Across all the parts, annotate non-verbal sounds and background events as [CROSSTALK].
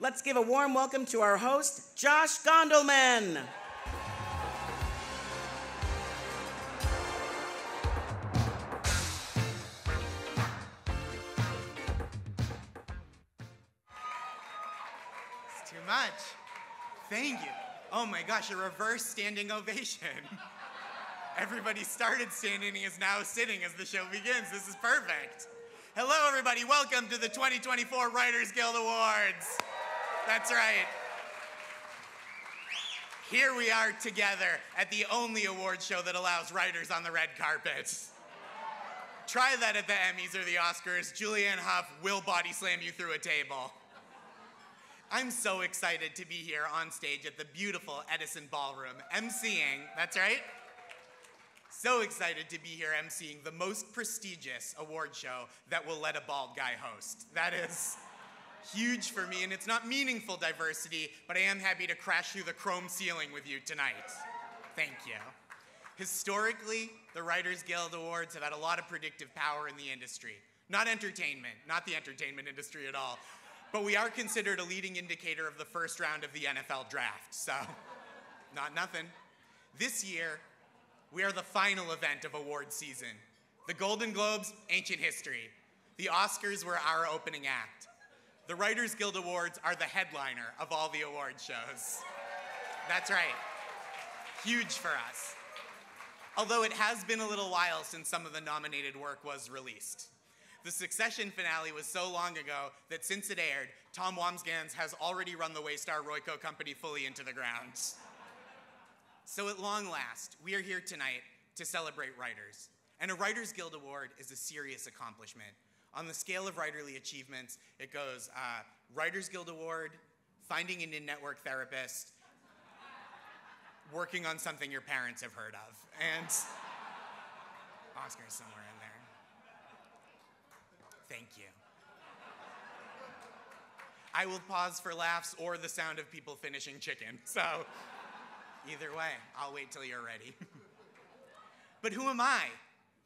Let's give a warm welcome to our host, Josh Gondelman. It's too much. Thank you. Oh my gosh, a reverse standing ovation. Everybody started standing and is now sitting as the show begins. This is perfect. Hello, everybody. Welcome to the 2024 Writers Guild Awards. That's right. Here we are together at the only award show that allows writers on the red carpet. Try that at the Emmys or the Oscars. Julianne Hough will body slam you through a table. I'm so excited to be here on stage at the beautiful Edison Ballroom, emceeing, that's right. So excited to be here emceeing the most prestigious award show that will let a bald guy host. That is huge for me, and it's not meaningful diversity, but I am happy to crash through the chrome ceiling with you tonight. Thank you. Historically, the Writers Guild Awards have had a lot of predictive power in the industry. Not entertainment, not the entertainment industry at all, but we are considered a leading indicator of the first round of the NFL draft, so not nothing. This year, we are the final event of award season. The Golden Globes, ancient history. The Oscars were our opening act. The Writers Guild Awards are the headliner of all the award shows. That's right. Huge for us. Although it has been a little while since some of the nominated work was released. The Succession finale was so long ago that since it aired, Tom Wambsgans has already run the Waystar Royco company fully into the ground. So at long last, we are here tonight to celebrate writers. And a Writers Guild Award is a serious accomplishment. On the scale of writerly achievements, it goes uh, Writers Guild Award, finding an in-network therapist, working on something your parents have heard of, and Oscar's somewhere in there. Thank you. I will pause for laughs or the sound of people finishing chicken. So, either way, I'll wait till you're ready. [LAUGHS] but who am I?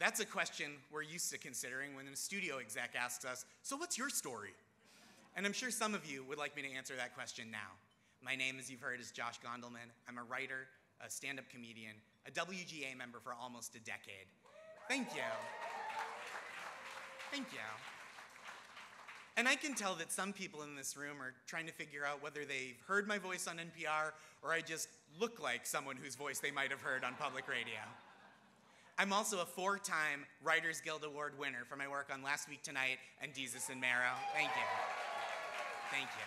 That's a question we're used to considering when a studio exec asks us, So, what's your story? And I'm sure some of you would like me to answer that question now. My name, as you've heard, is Josh Gondelman. I'm a writer, a stand up comedian, a WGA member for almost a decade. Thank you. Thank you. And I can tell that some people in this room are trying to figure out whether they've heard my voice on NPR or I just look like someone whose voice they might have heard on public radio. I'm also a four time Writers Guild Award winner for my work on Last Week Tonight and Desus and Mero. Thank you. Thank you.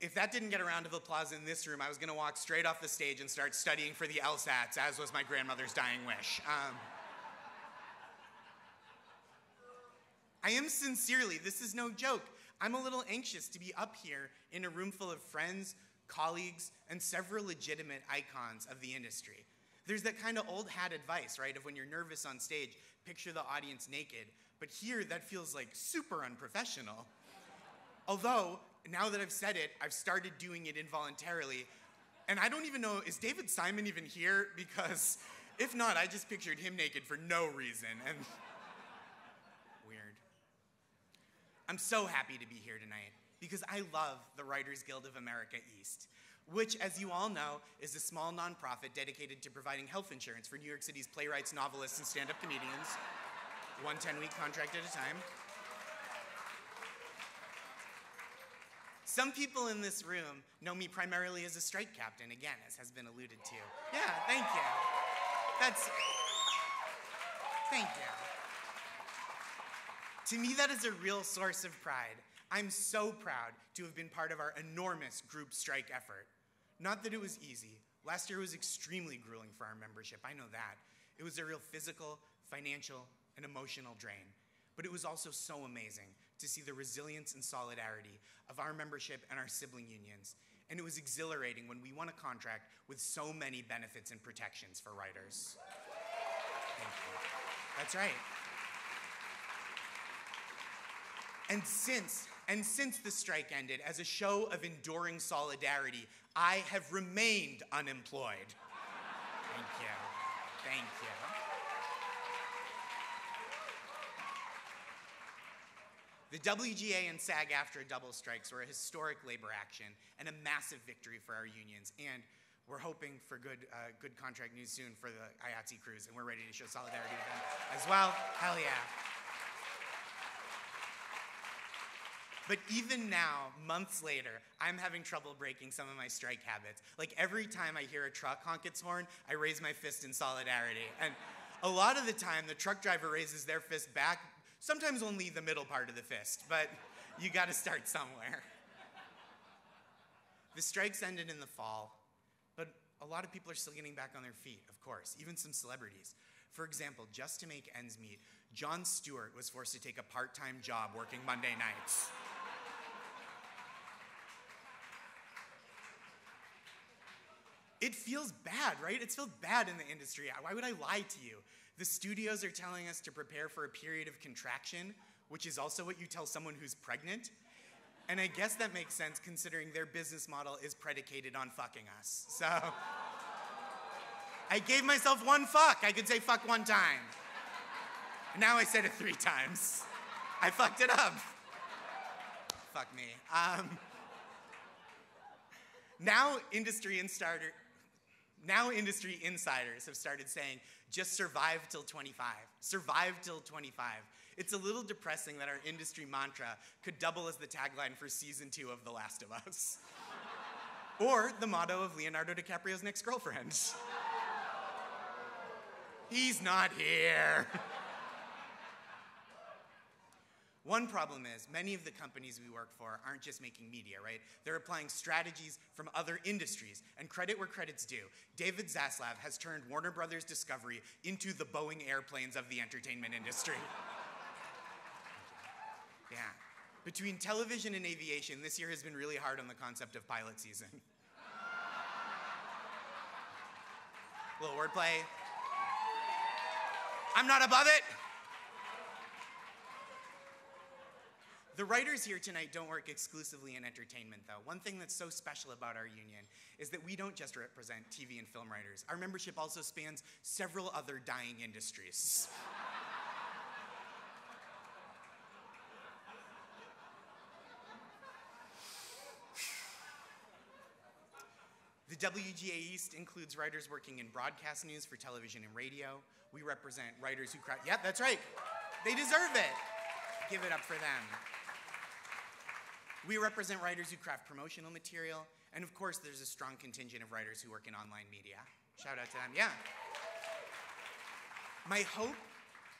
If that didn't get a round of applause in this room, I was going to walk straight off the stage and start studying for the LSATs, as was my grandmother's dying wish. Um, I am sincerely, this is no joke. I'm a little anxious to be up here in a room full of friends, colleagues, and several legitimate icons of the industry. There's that kind of old hat advice, right, of when you're nervous on stage, picture the audience naked. But here, that feels like super unprofessional. Although, now that I've said it, I've started doing it involuntarily. And I don't even know, is David Simon even here? Because if not, I just pictured him naked for no reason. And [LAUGHS] weird. I'm so happy to be here tonight because I love the Writers Guild of America East, which, as you all know, is a small nonprofit dedicated to providing health insurance for New York City's playwrights, novelists, and stand up comedians, one 10 week contract at a time. Some people in this room know me primarily as a strike captain, again, as has been alluded to. Yeah, thank you. That's. Thank you. To me, that is a real source of pride. I'm so proud to have been part of our enormous group strike effort. Not that it was easy. Last year was extremely grueling for our membership, I know that. It was a real physical, financial, and emotional drain. But it was also so amazing to see the resilience and solidarity of our membership and our sibling unions. And it was exhilarating when we won a contract with so many benefits and protections for writers. That's right. And since, and since the strike ended, as a show of enduring solidarity, I have remained unemployed. Thank you. Thank you. The WGA and SAG AFTRA double strikes were a historic labor action and a massive victory for our unions. And we're hoping for good, uh, good contract news soon for the IATSE crews, and we're ready to show solidarity with them as well. Hell yeah. But even now, months later, I'm having trouble breaking some of my strike habits. Like every time I hear a truck honk its horn, I raise my fist in solidarity. And a lot of the time, the truck driver raises their fist back, sometimes only the middle part of the fist, but you gotta start somewhere. The strikes ended in the fall, but a lot of people are still getting back on their feet, of course, even some celebrities. For example, just to make ends meet, Jon Stewart was forced to take a part time job working Monday nights. It feels bad, right? It feels bad in the industry. Why would I lie to you? The studios are telling us to prepare for a period of contraction, which is also what you tell someone who's pregnant. And I guess that makes sense considering their business model is predicated on fucking us. So I gave myself one fuck. I could say fuck one time. Now I said it three times. I fucked it up. Fuck me. Um, now industry and insider, now industry insiders have started saying, just survive till 25. Survive till 25. It's a little depressing that our industry mantra could double as the tagline for season two of The Last of Us. [LAUGHS] or the motto of Leonardo DiCaprio's next girlfriend. [LAUGHS] He's not here. [LAUGHS] One problem is many of the companies we work for aren't just making media, right? They're applying strategies from other industries. And credit where credit's due. David Zaslav has turned Warner Brothers Discovery into the Boeing airplanes of the entertainment industry. [LAUGHS] yeah. Between television and aviation, this year has been really hard on the concept of pilot season. [LAUGHS] Little wordplay. I'm not above it. The writers here tonight don't work exclusively in entertainment, though. One thing that's so special about our union is that we don't just represent TV and film writers. Our membership also spans several other dying industries. The WGA East includes writers working in broadcast news for television and radio. We represent writers who craft. Yep, that's right. They deserve it. Give it up for them. We represent writers who craft promotional material, and of course, there's a strong contingent of writers who work in online media. Shout out to them, yeah. My hope,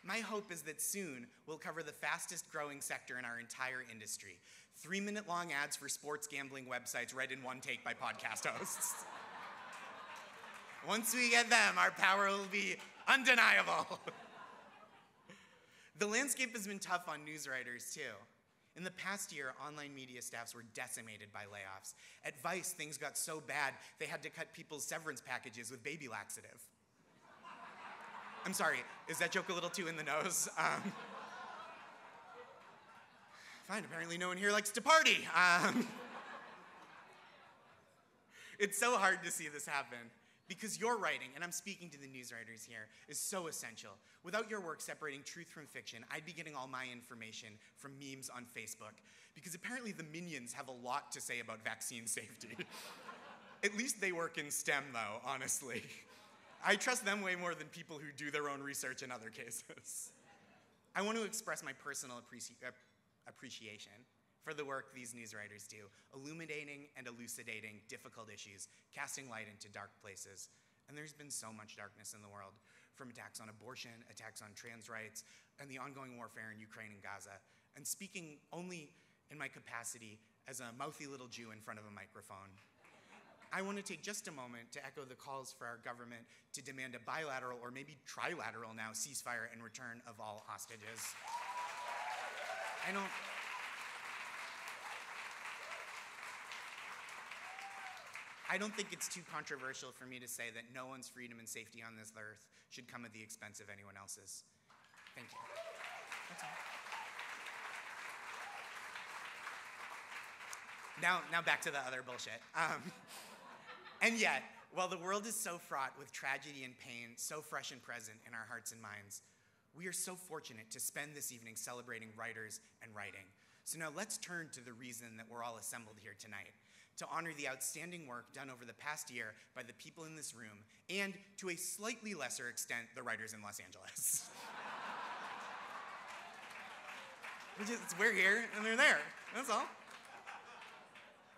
my hope is that soon we'll cover the fastest growing sector in our entire industry. Three minute long ads for sports gambling websites read in one take by podcast hosts. Once we get them, our power will be undeniable. the landscape has been tough on news writers too. In the past year, online media staffs were decimated by layoffs. At Vice, things got so bad they had to cut people's severance packages with baby laxative. I'm sorry, is that joke a little too in the nose? [LAUGHS] Um, fine, apparently no one here likes to party. Um, [LAUGHS] it's so hard to see this happen. Because your writing, and I'm speaking to the news writers here, is so essential. Without your work separating truth from fiction, I'd be getting all my information from memes on Facebook. Because apparently the minions have a lot to say about vaccine safety. [LAUGHS] At least they work in STEM, though, honestly. I trust them way more than people who do their own research in other cases. I want to express my personal appreci- uh, appreciation for the work these news writers do, illuminating and elucidating difficult issues, casting light into dark places. And there's been so much darkness in the world, from attacks on abortion, attacks on trans rights, and the ongoing warfare in Ukraine and Gaza. And speaking only in my capacity as a mouthy little Jew in front of a microphone, I want to take just a moment to echo the calls for our government to demand a bilateral or maybe trilateral now ceasefire and return of all hostages. I don't. I don't think it's too controversial for me to say that no one's freedom and safety on this earth should come at the expense of anyone else's. Thank you. That's all. Now, now back to the other bullshit. Um, and yet, while the world is so fraught with tragedy and pain, so fresh and present in our hearts and minds, we are so fortunate to spend this evening celebrating writers and writing. So now let's turn to the reason that we're all assembled here tonight to honor the outstanding work done over the past year by the people in this room, and to a slightly lesser extent, the writers in Los Angeles. [LAUGHS] Is, we're here and they're there. That's all.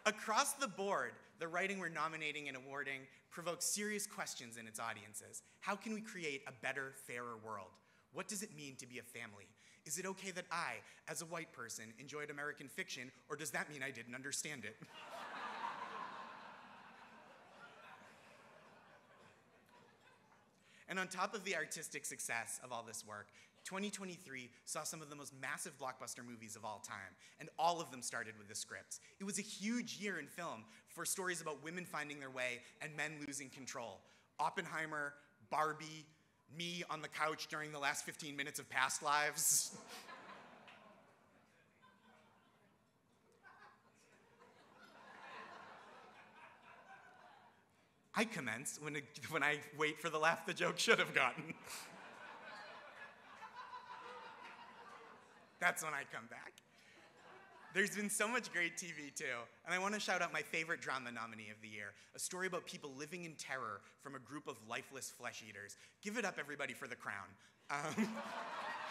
Across the board, the writing we're nominating and awarding provokes serious questions in its audiences. How can we create a better, fairer world? What does it mean to be a family? Is it okay that I, as a white person, enjoyed American fiction, or does that mean I didn't understand it? [LAUGHS] and on top of the artistic success of all this work, 2023 saw some of the most massive blockbuster movies of all time, and all of them started with the scripts. It was a huge year in film for stories about women finding their way and men losing control. Oppenheimer, Barbie, me on the couch during the last 15 minutes of Past Lives. [LAUGHS] I commence when, it, [LAUGHS] when I wait for the laugh the joke should have gotten. That's when I come back. There's been so much great TV too, and I want to shout out my favorite drama nominee of the year a story about people living in terror from a group of lifeless flesh eaters. Give it up, everybody, for The Crown. Um, [LAUGHS]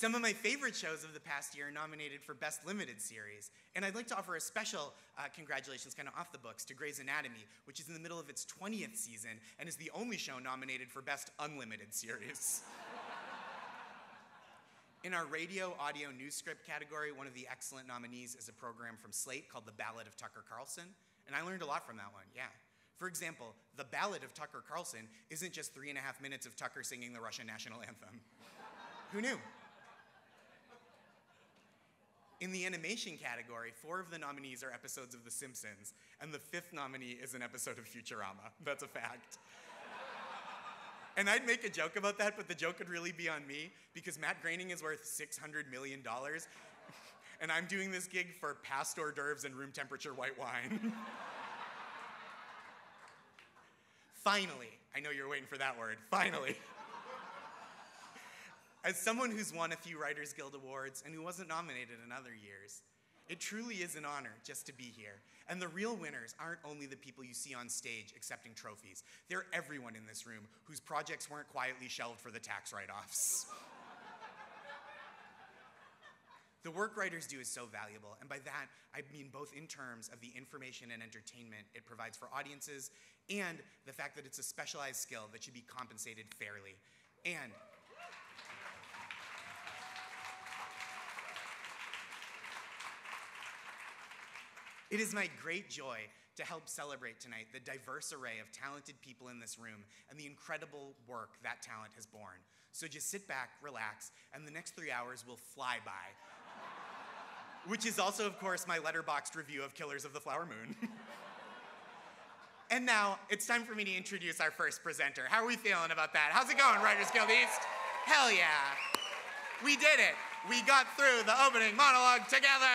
Some of my favorite shows of the past year are nominated for Best Limited Series, and I'd like to offer a special uh, congratulations, kind of off the books, to Grey's Anatomy, which is in the middle of its 20th season and is the only show nominated for Best Unlimited Series. [LAUGHS] In our radio audio news script category, one of the excellent nominees is a program from Slate called The Ballad of Tucker Carlson, and I learned a lot from that one, yeah. For example, The Ballad of Tucker Carlson isn't just three and a half minutes of Tucker singing the Russian national [LAUGHS] anthem. Who knew? In the animation category, four of the nominees are episodes of The Simpsons, and the fifth nominee is an episode of Futurama. That's a fact. and I'd make a joke about that, but the joke would really be on me because Matt Groening is worth $600 million, [LAUGHS] and I'm doing this gig for passed hors d'oeuvres and room temperature white wine. [LAUGHS] Finally, I know you're waiting for that word. Finally. As someone who's won a few Writers Guild Awards and who wasn't nominated in other years, it truly is an honor just to be here. And the real winners aren't only the people you see on stage accepting trophies, they're everyone in this room whose projects weren't quietly shelved for the tax write offs. [LAUGHS] the work writers do is so valuable, and by that, I mean both in terms of the information and entertainment it provides for audiences, and the fact that it's a specialized skill that should be compensated fairly. And It is my great joy to help celebrate tonight the diverse array of talented people in this room and the incredible work that talent has borne. So just sit back, relax, and the next three hours will fly by. [LAUGHS] Which is also, of course, my Letterboxd review of Killers of the Flower Moon. [LAUGHS] and now it's time for me to introduce our first presenter. How are we feeling about that? How's it going, Writers Guild East? Hell yeah. We did it. We got through the opening monologue together.